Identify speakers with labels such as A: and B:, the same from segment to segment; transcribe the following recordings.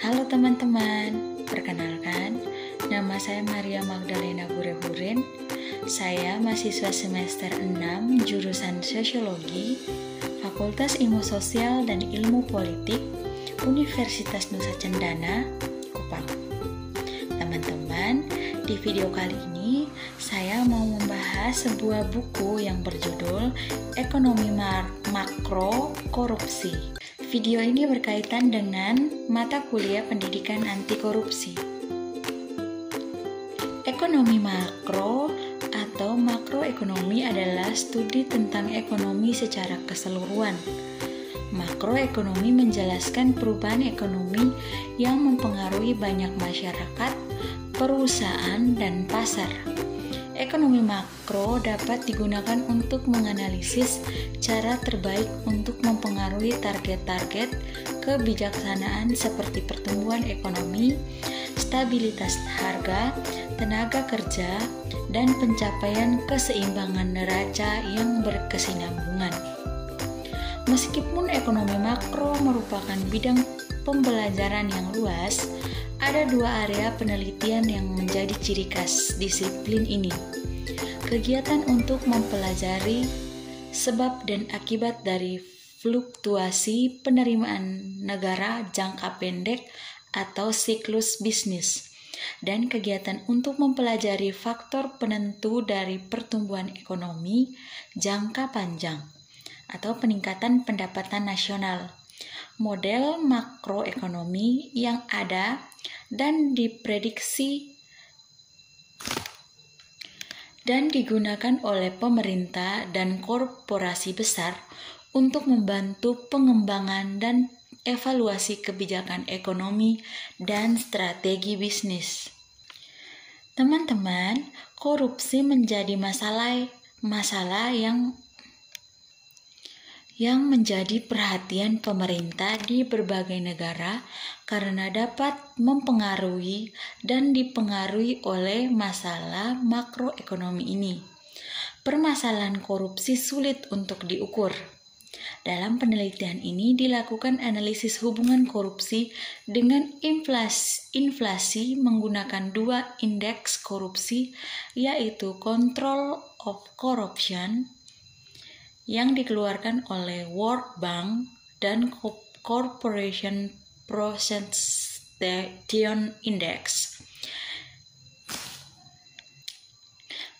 A: Halo teman-teman, perkenalkan, nama saya Maria Magdalena Burehurin. Saya mahasiswa semester 6 jurusan Sosiologi, Fakultas Ilmu Sosial dan Ilmu Politik, Universitas Nusa Cendana, Kupang. Teman-teman, di video kali ini saya mau membahas sebuah buku yang berjudul Ekonomi Makro Korupsi. Video ini berkaitan dengan mata kuliah pendidikan anti korupsi. Ekonomi makro atau makroekonomi adalah studi tentang ekonomi secara keseluruhan. Makroekonomi menjelaskan perubahan ekonomi yang mempengaruhi banyak masyarakat, perusahaan, dan pasar. Ekonomi makro dapat digunakan untuk menganalisis cara terbaik untuk mempengaruhi target-target kebijaksanaan seperti pertumbuhan ekonomi, stabilitas harga, tenaga kerja, dan pencapaian keseimbangan neraca yang berkesinambungan. Meskipun ekonomi makro merupakan bidang pembelajaran yang luas, ada dua area penelitian yang menjadi ciri khas disiplin ini. Kegiatan untuk mempelajari sebab dan akibat dari fluktuasi penerimaan negara jangka pendek atau siklus bisnis dan kegiatan untuk mempelajari faktor penentu dari pertumbuhan ekonomi jangka panjang atau peningkatan pendapatan nasional model makroekonomi yang ada dan diprediksi dan digunakan oleh pemerintah dan korporasi besar untuk membantu pengembangan dan evaluasi kebijakan ekonomi dan strategi bisnis. Teman-teman, korupsi menjadi masalah masalah yang yang menjadi perhatian pemerintah di berbagai negara karena dapat mempengaruhi dan dipengaruhi oleh masalah makroekonomi ini. Permasalahan korupsi sulit untuk diukur. Dalam penelitian ini dilakukan analisis hubungan korupsi dengan inflasi, inflasi menggunakan dua indeks korupsi yaitu Control of Corruption yang dikeluarkan oleh World Bank dan Corporation Perception Index.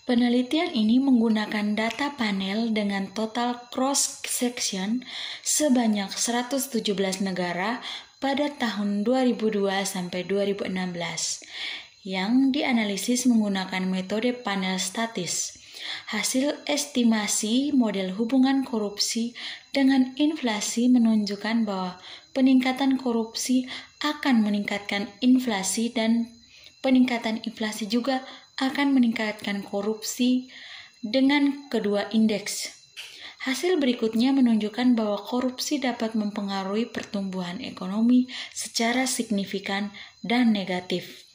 A: Penelitian ini menggunakan data panel dengan total cross section sebanyak 117 negara pada tahun 2002 sampai 2016 yang dianalisis menggunakan metode panel statis. Hasil estimasi model hubungan korupsi dengan inflasi menunjukkan bahwa peningkatan korupsi akan meningkatkan inflasi dan peningkatan inflasi juga akan meningkatkan korupsi dengan kedua indeks. Hasil berikutnya menunjukkan bahwa korupsi dapat mempengaruhi pertumbuhan ekonomi secara signifikan dan negatif.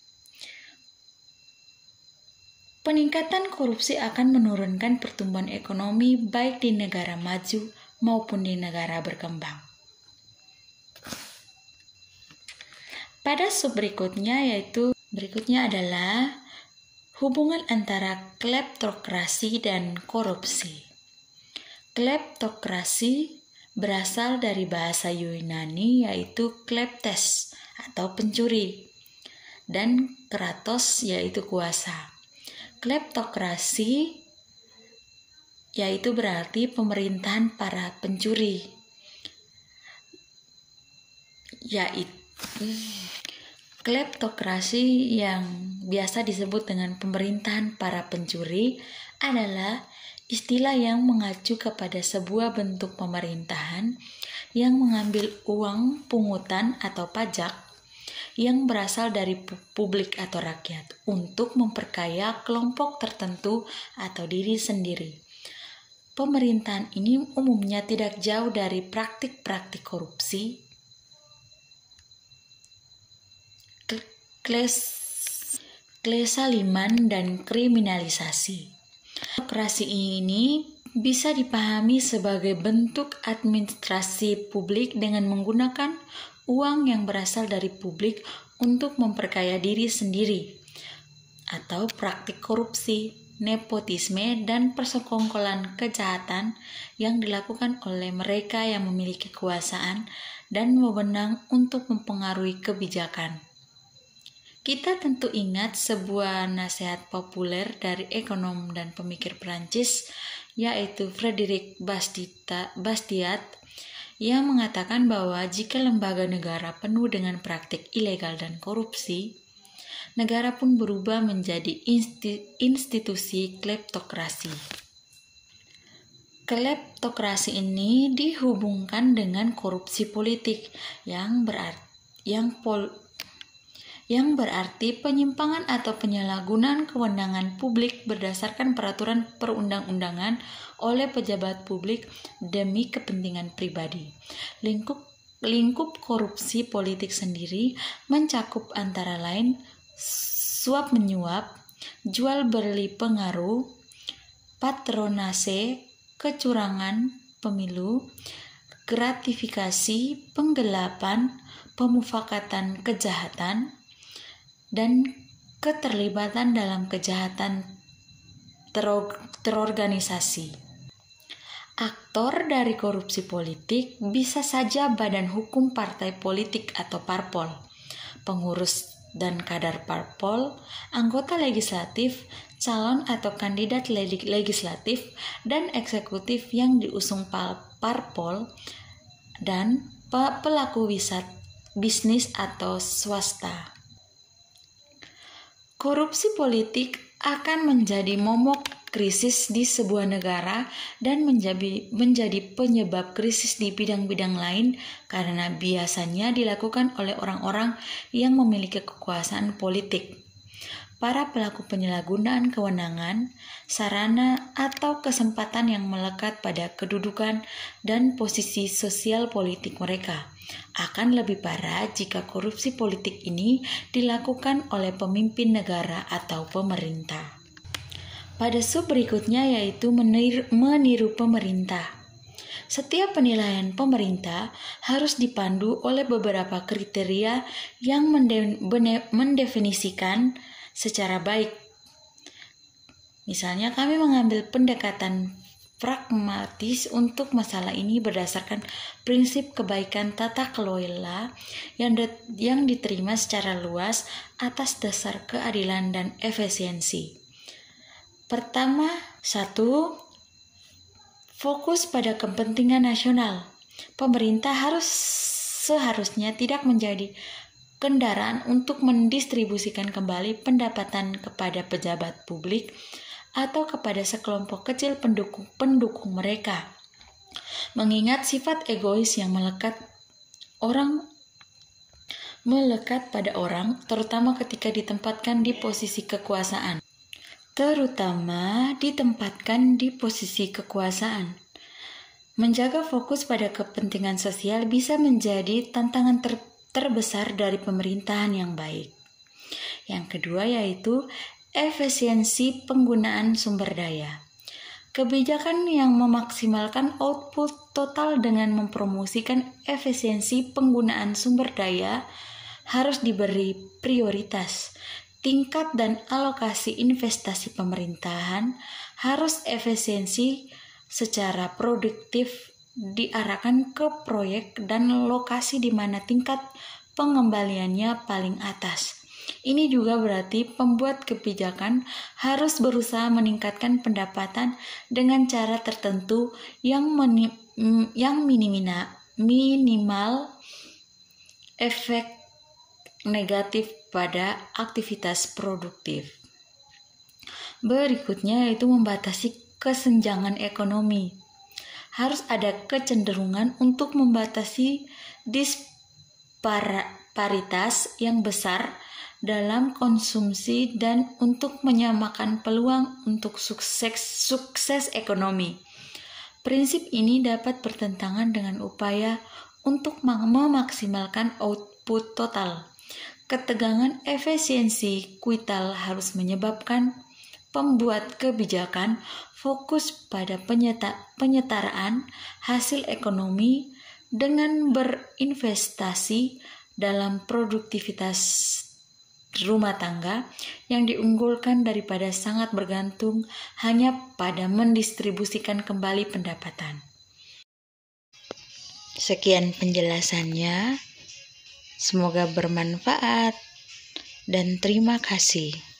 A: Peningkatan korupsi akan menurunkan pertumbuhan ekonomi baik di negara maju maupun di negara berkembang. Pada sub berikutnya yaitu berikutnya adalah hubungan antara kleptokrasi dan korupsi. Kleptokrasi berasal dari bahasa Yunani yaitu kleptes atau pencuri dan kratos yaitu kuasa. Kleptokrasi yaitu berarti pemerintahan para pencuri. Yaitu kleptokrasi yang biasa disebut dengan pemerintahan para pencuri adalah istilah yang mengacu kepada sebuah bentuk pemerintahan yang mengambil uang pungutan atau pajak yang berasal dari publik atau rakyat untuk memperkaya kelompok tertentu atau diri sendiri. Pemerintahan ini umumnya tidak jauh dari praktik-praktik korupsi, kles, klesaliman, dan kriminalisasi. Demokrasi ini bisa dipahami sebagai bentuk administrasi publik dengan menggunakan uang yang berasal dari publik untuk memperkaya diri sendiri, atau praktik korupsi, nepotisme, dan persekongkolan kejahatan yang dilakukan oleh mereka yang memiliki kekuasaan dan wewenang untuk mempengaruhi kebijakan. Kita tentu ingat sebuah nasihat populer dari ekonom dan pemikir Prancis, yaitu Frederick Bastiat, yang mengatakan bahwa jika lembaga negara penuh dengan praktik ilegal dan korupsi, negara pun berubah menjadi institusi kleptokrasi. Kleptokrasi ini dihubungkan dengan korupsi politik yang berarti yang pol, yang berarti penyimpangan atau penyalahgunaan kewenangan publik berdasarkan peraturan perundang-undangan oleh pejabat publik demi kepentingan pribadi. Lingkup lingkup korupsi politik sendiri mencakup antara lain suap menyuap, jual beli pengaruh, patronase, kecurangan pemilu, gratifikasi, penggelapan, pemufakatan kejahatan, dan keterlibatan dalam kejahatan terorganisasi. Aktor dari korupsi politik bisa saja badan hukum partai politik atau parpol, pengurus dan kadar parpol, anggota legislatif, calon atau kandidat legislatif dan eksekutif yang diusung parpol, dan pelaku wisat bisnis atau swasta. Korupsi politik akan menjadi momok krisis di sebuah negara dan menjadi, menjadi penyebab krisis di bidang-bidang lain karena biasanya dilakukan oleh orang-orang yang memiliki kekuasaan politik. Para pelaku penyalahgunaan kewenangan, sarana, atau kesempatan yang melekat pada kedudukan dan posisi sosial politik mereka akan lebih parah jika korupsi politik ini dilakukan oleh pemimpin negara atau pemerintah pada sub berikutnya yaitu meniru, meniru pemerintah. Setiap penilaian pemerintah harus dipandu oleh beberapa kriteria yang mende mendefinisikan secara baik. Misalnya kami mengambil pendekatan pragmatis untuk masalah ini berdasarkan prinsip kebaikan tata kelola yang, yang diterima secara luas atas dasar keadilan dan efisiensi. Pertama, satu, fokus pada kepentingan nasional. Pemerintah harus seharusnya tidak menjadi kendaraan untuk mendistribusikan kembali pendapatan kepada pejabat publik atau kepada sekelompok kecil pendukung pendukung mereka. Mengingat sifat egois yang melekat orang melekat pada orang, terutama ketika ditempatkan di posisi kekuasaan terutama ditempatkan di posisi kekuasaan. Menjaga fokus pada kepentingan sosial bisa menjadi tantangan ter terbesar dari pemerintahan yang baik. Yang kedua yaitu efisiensi penggunaan sumber daya. Kebijakan yang memaksimalkan output total dengan mempromosikan efisiensi penggunaan sumber daya harus diberi prioritas tingkat dan alokasi investasi pemerintahan harus efisiensi secara produktif diarahkan ke proyek dan lokasi di mana tingkat pengembaliannya paling atas. Ini juga berarti pembuat kebijakan harus berusaha meningkatkan pendapatan dengan cara tertentu yang meni yang minimina, minimal efek negatif pada aktivitas produktif. Berikutnya yaitu membatasi kesenjangan ekonomi. Harus ada kecenderungan untuk membatasi disparitas yang besar dalam konsumsi dan untuk menyamakan peluang untuk sukses sukses ekonomi. Prinsip ini dapat bertentangan dengan upaya untuk memaksimalkan output total. Ketegangan efisiensi kuital harus menyebabkan pembuat kebijakan fokus pada penyeta, penyetaraan hasil ekonomi dengan berinvestasi dalam produktivitas rumah tangga yang diunggulkan daripada sangat bergantung hanya pada mendistribusikan kembali pendapatan. Sekian penjelasannya. Semoga bermanfaat dan terima kasih.